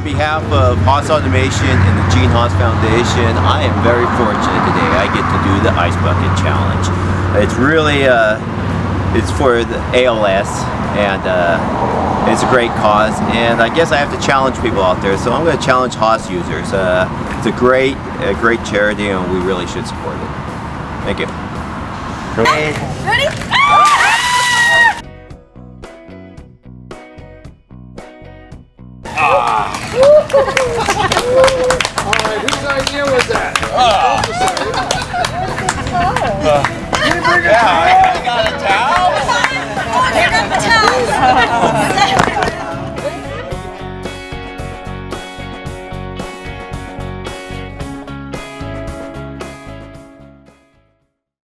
on behalf of Haas Automation and the Gene Haas Foundation, I am very fortunate today. I get to do the Ice Bucket Challenge. It's really, uh, it's for the ALS, and uh, it's a great cause. And I guess I have to challenge people out there, so I'm going to challenge Haas users. Uh, it's a great, a great charity, and we really should support it. Thank you. Ready? Alright, whose idea was that? Ah. Uh, yeah, I got